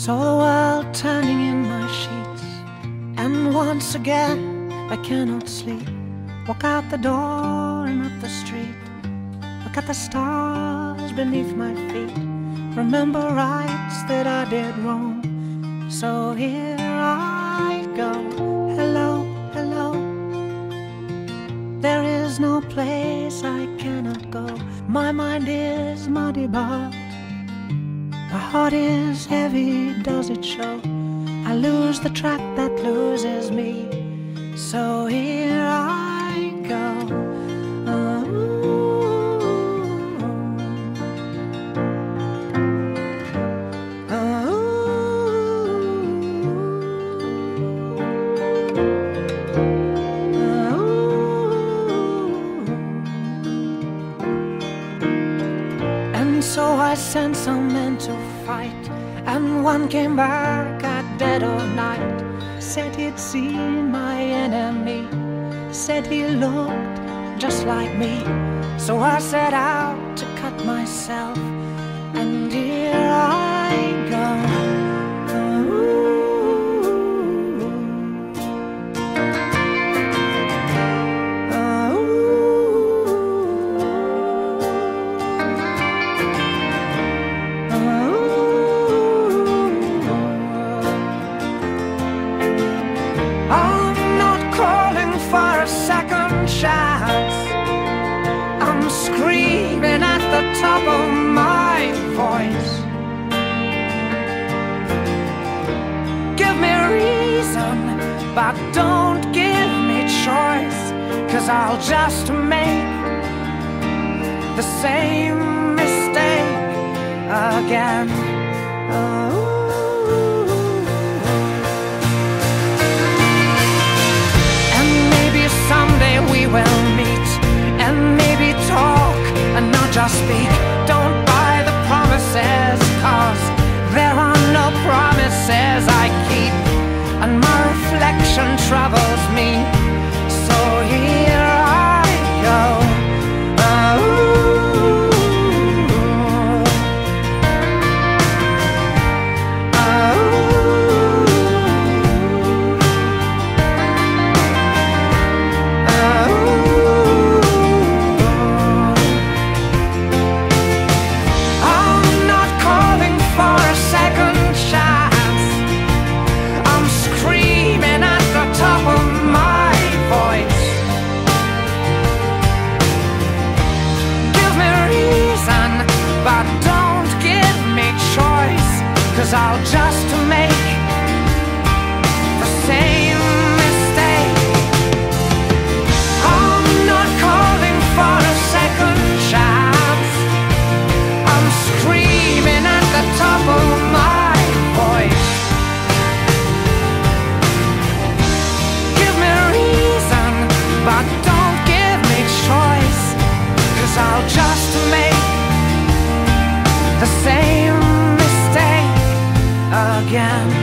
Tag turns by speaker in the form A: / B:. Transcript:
A: Saw the world turning in my sheets, and once again I cannot sleep. Walk out the door and up the street. Look at the stars beneath my feet. Remember rights that I did wrong. So here I go. Hello, hello. There is no place I cannot go. My mind is muddy, but my heart is heavy. Does it show? I lose the track that loses me. So I sent some men to fight, and one came back at dead of night. Said he'd seen my enemy, said he looked just like me. So I set out to cut myself, top of my voice. Give me reason, but don't give me choice. Cause I'll just make the same mistake again. Oh. The same mistake again.